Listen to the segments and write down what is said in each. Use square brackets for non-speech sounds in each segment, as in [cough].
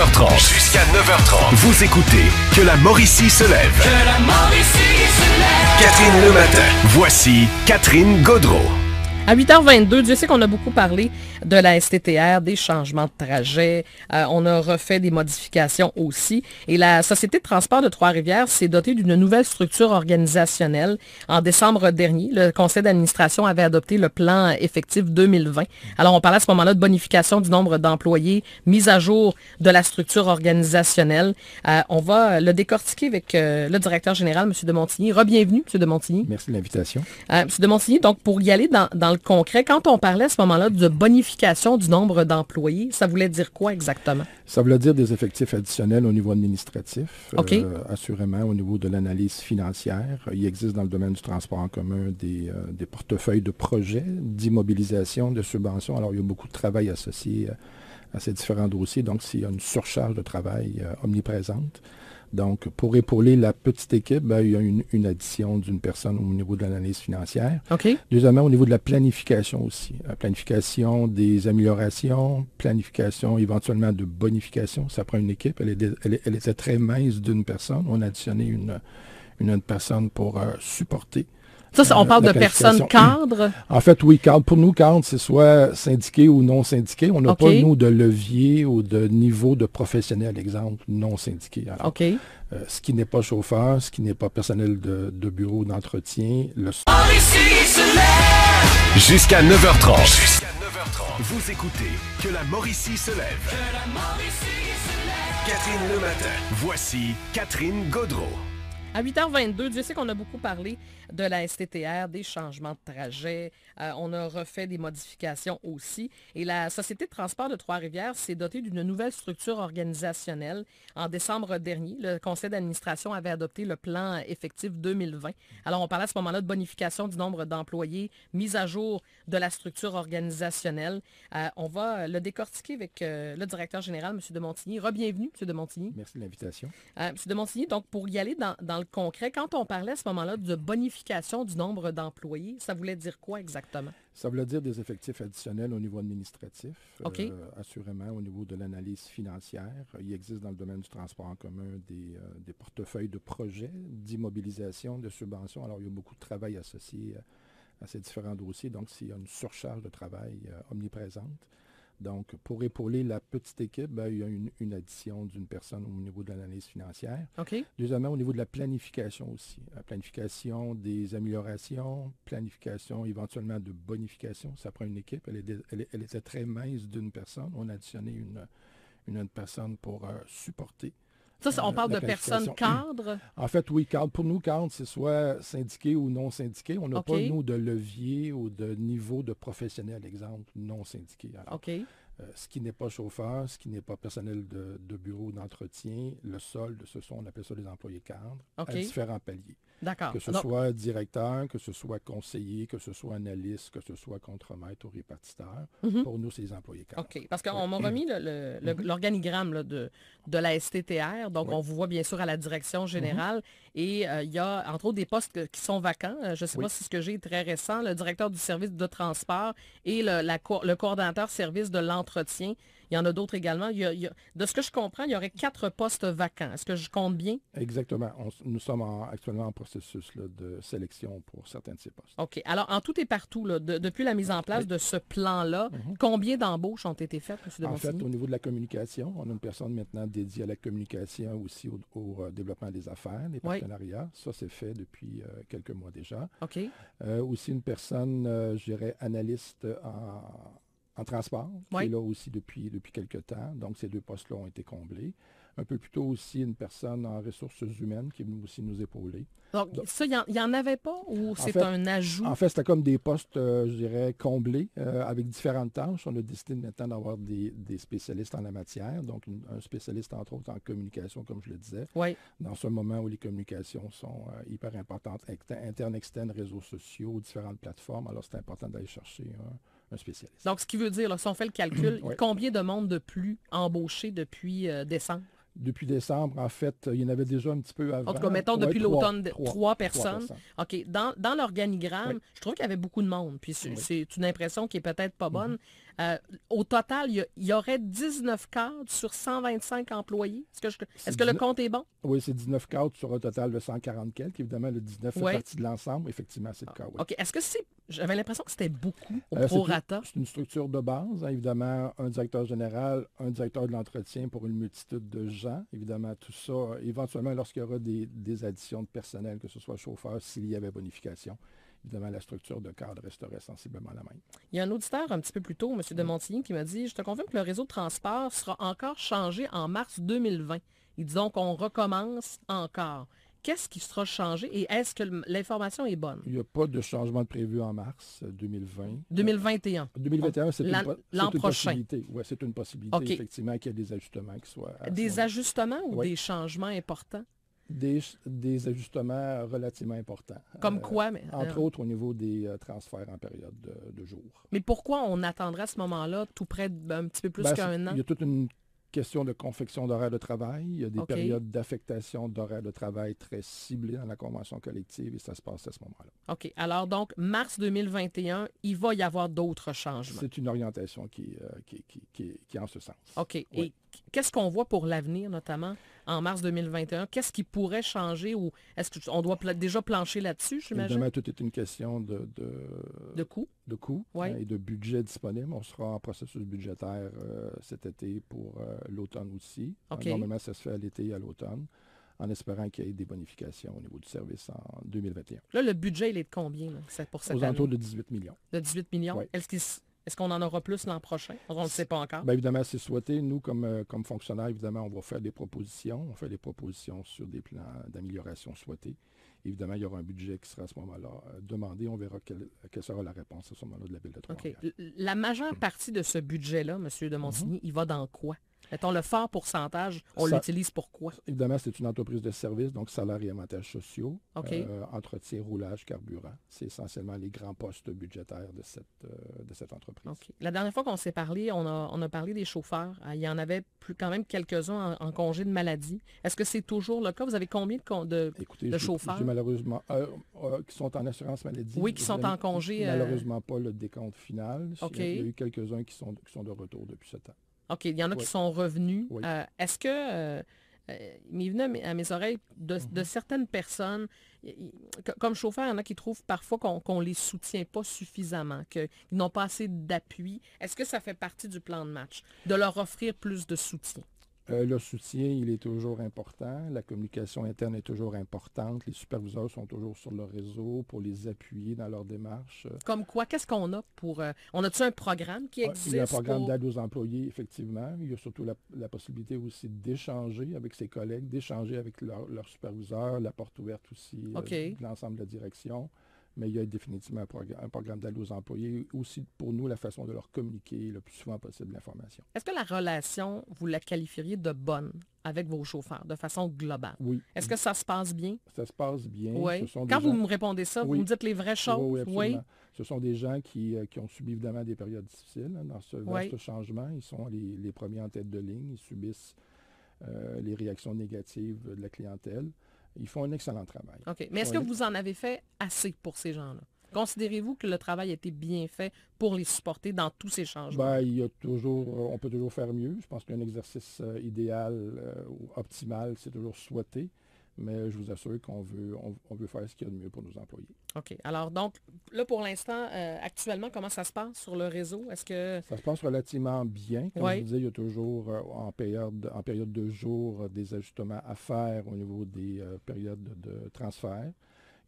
9h30. Jusqu'à 9h30. Vous écoutez Que la Mauricie se lève. Que la Mauricie se lève. Catherine le matin. Voici Catherine Godreau. À 8h22, Dieu sait qu'on a beaucoup parlé de la STTR, des changements de trajet. Euh, on a refait des modifications aussi. Et la Société de transport de Trois-Rivières s'est dotée d'une nouvelle structure organisationnelle. En décembre dernier, le conseil d'administration avait adopté le plan effectif 2020. Alors, on parlait à ce moment-là de bonification du nombre d'employés, mise à jour de la structure organisationnelle. Euh, on va le décortiquer avec euh, le directeur général, M. de Montigny. Re-bienvenue, M. de Montigny. Merci de l'invitation. M. de Montigny, donc pour y aller dans, dans le concret, quand on parlait à ce moment-là de bonification du nombre d'employés, ça voulait dire quoi exactement? Ça voulait dire des effectifs additionnels au niveau administratif, euh, assurément au niveau de l'analyse financière. Il existe dans le domaine du transport en commun des, euh, des portefeuilles de projets, d'immobilisation, de subventions. Alors, il y a beaucoup de travail associé euh, à ces différents dossiers. Donc, s'il y a une surcharge de travail euh, omniprésente. Donc, pour épauler la petite équipe, ben, il y a une, une addition d'une personne au niveau de l'analyse financière. Deuxièmement, au niveau de la planification aussi. La planification des améliorations, planification éventuellement de bonification. Ça prend une équipe. Elle, est- elle est- elle était très mince d'une personne. On a additionné une, une autre personne pour euh, supporter. Ça, on Euh, parle de personnes cadres. [clears throat] En fait, oui, cadre. Pour nous, cadre, c'est soit syndiqué ou non syndiqué. On n'a OK. pas, nous, de levier ou de niveau de professionnel, exemple, non syndiqué. Alors, OK. euh, ce qui n'est pas chauffeur, ce qui n'est pas personnel de, de bureau d'entretien, le Mauricie se lève. Jusqu'à 9h30. Jusqu'à 9h30. Vous écoutez Que la Mauricie se lève. Que la Mauricie se lève. Catherine le matin. Voici Catherine Godreau. À 8h22, Dieu sait qu'on a beaucoup parlé de la STTR, des changements de trajet. Euh, on a refait des modifications aussi. Et la Société de transport de Trois-Rivières s'est dotée d'une nouvelle structure organisationnelle. En décembre dernier, le conseil d'administration avait adopté le plan effectif 2020. Alors, on parlait à ce moment-là de bonification du nombre d'employés, mise à jour de la structure organisationnelle. Euh, on va le décortiquer avec euh, le directeur général, M. de Montigny. Re-bienvenue, M. de Montigny. Merci de l'invitation. M. de Montigny, donc pour y aller dans, dans le concret, quand on parlait à ce moment-là de bonification du nombre d'employés, ça voulait dire quoi exactement? Ça voulait dire des effectifs additionnels au niveau administratif, euh, assurément au niveau de l'analyse financière. Il existe dans le domaine du transport en commun des, euh, des portefeuilles de projets, d'immobilisation, de subventions. Alors, il y a beaucoup de travail associé euh, à ces différents dossiers. Donc, s'il y a une surcharge de travail euh, omniprésente. Donc, pour épauler la petite équipe, ben, il y a une, une addition d'une personne au niveau de l'analyse financière. Deuxièmement, au niveau de la planification aussi. La planification des améliorations, planification éventuellement de bonification. Ça prend une équipe. Elle, est- elle est- elle était très mince d'une personne. On a additionné une, une autre personne pour euh, supporter. Ça, ça, on Euh, parle de personnes cadres. En fait, oui, cadre. Pour nous, cadre, c'est soit syndiqué ou non syndiqué. On n'a pas, nous, de levier ou de niveau de professionnel, exemple, non syndiqué. Alors. Euh, ce qui n'est pas chauffeur, ce qui n'est pas personnel de, de bureau d'entretien, le solde, ce sont, on appelle ça les employés cadres, à différents paliers. D'accord. Que ce Donc, soit directeur, que ce soit conseiller, que ce soit analyste, que ce soit contremaître ou répartiteur. Mhm. Pour nous, c'est les employés cadres. OK. Parce qu'on m'a remis Mhm. l'organigramme de, de la STTR. Donc, Oui. on vous voit bien sûr à la direction générale. Et euh, il y a, entre autres, des postes que- qui sont vacants. Euh, je ne sais Oui. pas si ce que j'ai est très récent. Le directeur du service de transport et le, la le coordonnateur service de Il y en a d'autres également. Il y a- il y a- de ce que je comprends, il y aurait quatre postes vacants. Est-ce que je compte bien? Exactement. On nous sommes en- actuellement en processus là, de sélection pour certains de ces postes. OK. Alors, en tout et partout, là, de- depuis la mise en place de ce plan-là, combien d'embauches ont été faites, M. En fait, au niveau de la communication, on a une personne maintenant dédiée à la communication aussi au, au, euh, développement des affaires, des Oui. partenariats. Ça, c'est fait depuis euh, quelques mois déjà. OK. Euh, aussi une personne, euh, je dirais, analyste en, en transport, qui est là aussi depuis, depuis quelques temps. Donc, ces deux postes-là ont été comblés. Un peu plus tôt aussi, une personne en ressources humaines qui est venue aussi nous épauler. Donc, Donc- ça, il n'y en, avait pas ou c'est un ajout? En fait, c'était comme des postes, euh, je dirais, comblés euh, avec différentes tâches. On a décidé maintenant d'avoir des, des spécialistes en la matière, donc une- un spécialiste entre autres en communication, comme je le disais, Oui. dans ce moment où les communications sont euh, hyper importantes, internes, externes, réseaux sociaux, différentes plateformes. Alors, c'est important d'aller chercher un spécialiste. Donc, ce qui veut dire, là, si on fait le calcul, [clears throat] combien de monde de plus embauché depuis euh, décembre? Depuis décembre, en fait, il y en avait déjà un petit peu avant. En tout cas, mettons, Ouais, depuis l'automne, trois- personnes. personnes. OK. Dans, dans l'organigramme, Oui. je trouve qu'il y avait beaucoup de monde. Puis c'est Oui. une impression qui est peut-être pas bonne. Euh, au total, il y, aurait 19 cadres sur 125 employés. Est-ce que, je- est-ce que le 19 compte est bon? Oui, c'est 19 cadres sur un total de 140 quelques. Évidemment, le 19 fait partie de l'ensemble. Effectivement, c'est le cas, oui. OK. Est-ce que c'est... J'avais l'impression que c'était beaucoup au Euh, c'est prorata? une- C'est une structure de base, hein, évidemment, un directeur général, un directeur de l'entretien pour une multitude de gens. Évidemment, tout ça, euh, éventuellement, lorsqu'il y aura des, des additions de personnel, que ce soit chauffeur, s'il y avait bonification, évidemment, la structure de cadre resterait sensiblement la même. Il y a un auditeur un petit peu plus tôt, M. de Montigny, qui m'a dit Je te confirme que le réseau de transport sera encore changé en mars 2020. Il dit donc qu'on recommence encore. Qu'est-ce qui sera changé et est-ce que l'information est bonne? Il n'y a pas de changement de prévu en mars euh, 2020. 2021. 2021, c'est une, une prochain. possibilité. Ouais, c'est une possibilité, OK. effectivement, qu'il y ait des ajustements qui soient... Des ajustements ou Oui. des changements importants? Des, des ajustements relativement importants. Comme Euh, quoi mais, Entre euh, autres au niveau des euh, transferts en période de, de jour. Mais pourquoi on attendrait à ce moment-là tout près d'un petit peu plus Ben, qu'un an? Il y a toute une question de confection d'horaires de travail. Il y a des périodes d'affectation d'horaires de travail très ciblées dans la convention collective et ça se passe à ce moment-là. OK. Alors donc, mars 2021, il va y avoir d'autres changements. C'est une orientation qui, euh, qui, qui, qui, qui est en ce sens. OK. Et qu'est-ce qu'on voit pour l'avenir, notamment? En mars 2021? Qu'est-ce qui pourrait changer ou est-ce qu'on doit pla- déjà plancher là-dessus, j'imagine? Évidemment, tout est une question de, de, De coûts? de coûts Oui. hein, et de budget disponible. On sera en processus budgétaire euh, cet été pour euh, l'automne aussi. Normalement, ça se fait à l'été et à l'automne, en espérant qu'il y ait des bonifications au niveau du service en 2021. Là, le budget, il est de combien là, c'est pour cette Aux alentours de 18 millions. De 18 millions? Oui. Est-ce qu'il est-ce qu'on en aura plus l'an prochain? On ne le sait pas encore. Bien évidemment, c'est souhaité. Nous, comme, euh, comme fonctionnaires, évidemment, on va faire des propositions. On fait des propositions sur des plans d'amélioration souhaités. Évidemment, il y aura un budget qui sera à ce moment-là euh, demandé. On verra quelle, quelle sera la réponse à ce moment-là de la ville de. Trois-Rivières. L- La majeure partie de ce budget-là, M. de Montigny, il va dans quoi? Mettons, le fort pourcentage, on l'utilise pour quoi? Évidemment, c'est une entreprise de services, donc salaire et avantages sociaux, OK. euh, entretien, roulage, carburant. C'est essentiellement les grands postes budgétaires de cette, euh, de cette entreprise. La dernière fois qu'on s'est parlé, on a, on a parlé des chauffeurs. Ah, Il y en avait plus, quand même quelques-uns en, en congé de maladie. Est-ce que c'est toujours le cas? Vous avez combien de... de... Écoutez, Le j'ai- chauffeur? j'ai malheureusement, euh, euh, qui sont en assurance maladie. Oui, qui sont en congé, euh, Malheureusement pas le décompte final. OK. Il y a- il y a eu quelques-uns qui sont, qui sont de retour depuis ce temps. OK, il y en a qui sont revenus. Oui. Euh, Est-ce que... euh, euh, il m'est venu à mes, oreilles de, Mhm. de certaines personnes, comme chauffeur, il y en a qui trouvent parfois qu'on ne les soutient pas suffisamment, qu'ils n'ont pas assez d'appui. Est-ce que ça fait partie du plan de match, de leur offrir plus de soutien? Euh, le soutien, il est toujours important. La communication interne est toujours importante. Les superviseurs sont toujours sur le réseau pour les appuyer dans leur démarche. Comme quoi, qu'est-ce qu'on a pour... euh, on a-tu un programme qui Ah, existe? Il y a un programme pour- d'aide aux employés, effectivement. Il y a surtout la, la possibilité aussi d'échanger avec ses collègues, d'échanger avec leur, leur superviseur, la porte ouverte aussi euh, de l'ensemble de la direction. Mais il y a définitivement un, progr- un programme d'aide aux employés. Aussi, pour nous, la façon de leur communiquer le plus souvent possible l'information. Est-ce que la relation, vous la qualifieriez de bonne avec vos chauffeurs, de façon globale? Oui, Est-ce que ça se passe bien? ça se passe bien. Oui. Quand vous me répondez ça, vous me dites les vraies choses? Oui? Ce sont des gens qui, euh, qui ont subi évidemment des périodes difficiles hein, dans ce vaste changement. Ils sont les, les premiers en tête de ligne. Ils subissent euh, les réactions négatives de la clientèle. Ils font un excellent travail. OK. Mais est-ce que vous en avez fait assez pour ces gens-là? Considérez-vous que le travail a été bien fait pour les supporter dans tous ces changements? Ben, il y a toujours, euh, on peut toujours faire mieux. Je pense qu'un exercice euh, idéal euh, ou optimal, c'est toujours souhaité. Mais je vous assure qu'on veut, on, on veut faire ce qu'il y a de mieux pour nos employés. OK. Alors, donc, là, pour l'instant, euh, actuellement, comment ça se passe sur le réseau? Est-ce que... Ça se passe relativement bien. Comme Oui. je vous disais, il y a toujours euh, en, période, en période de jour euh, des ajustements à faire au niveau des euh, périodes de, de transfert.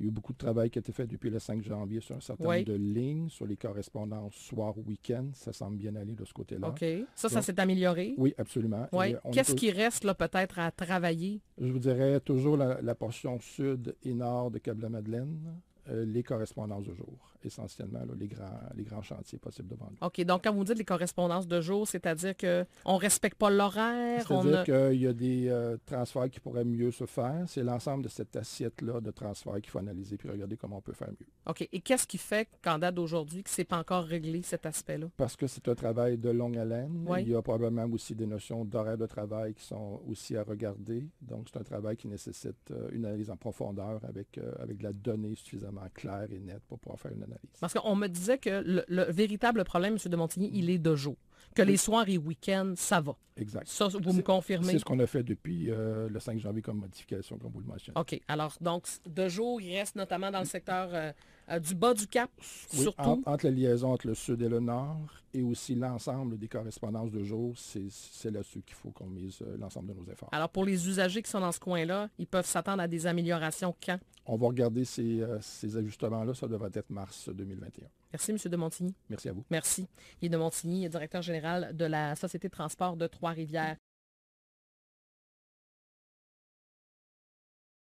Il y a eu beaucoup de travail qui a été fait depuis le 5 janvier sur un certain Oui. nombre de lignes, sur les correspondances soir-week-end. Ça semble bien aller de ce côté-là. OK. Ça, ça s'est amélioré? Oui, absolument. Oui. Qu'est-ce qui reste, là, peut-être à travailler? Je vous dirais toujours la, la portion sud et nord de Câble-la-Madeleine, euh, les correspondances de jour, essentiellement là, les, grands, les grands chantiers possibles devant nous. OK. Donc, quand vous dites les correspondances de jour, c'est-à-dire qu'on ne respecte pas l'horaire? C'est-à-dire a- qu'il y a des euh, transferts qui pourraient mieux se faire. C'est l'ensemble de cette assiette-là de transferts qu'il faut analyser puis regarder comment on peut faire mieux. OK. Et qu'est-ce qui fait qu'en date d'aujourd'hui, que c'est pas encore réglé, cet aspect-là? Parce que c'est un travail de longue haleine. Oui. Il y a probablement aussi des notions d'horaire de travail qui sont aussi à regarder. Donc, c'est un travail qui nécessite euh, une analyse en profondeur avec, euh, avec de la donnée suffisamment claire et nette pour pouvoir faire une analyse. Parce qu'on me disait que le, le véritable problème, M. de Montigny, il est de jour. Que les soirs et week-ends, ça va. Exact. Ça, vous me confirmez? C'est ce qu'on a fait depuis euh, le 5 janvier comme modification, comme vous le mentionnez. OK. Alors, donc, de jour, il reste notamment dans le secteur euh, euh, du bas du Cap, Oui, surtout. en- entre la liaison entre le sud et le nord, et aussi l'ensemble des correspondances de jour, c'est c'est là-dessus qu'il faut qu'on mise euh, l'ensemble de nos efforts. Alors, pour les usagers qui sont dans ce coin-là, ils peuvent s'attendre à des améliorations quand? On va regarder ces, euh, ces ajustements-là, ça devrait être mars 2021. Merci, M. de Montigny. Merci à vous. Merci. Guy de Montigny, directeur général de la Société de transport de Trois-Rivières.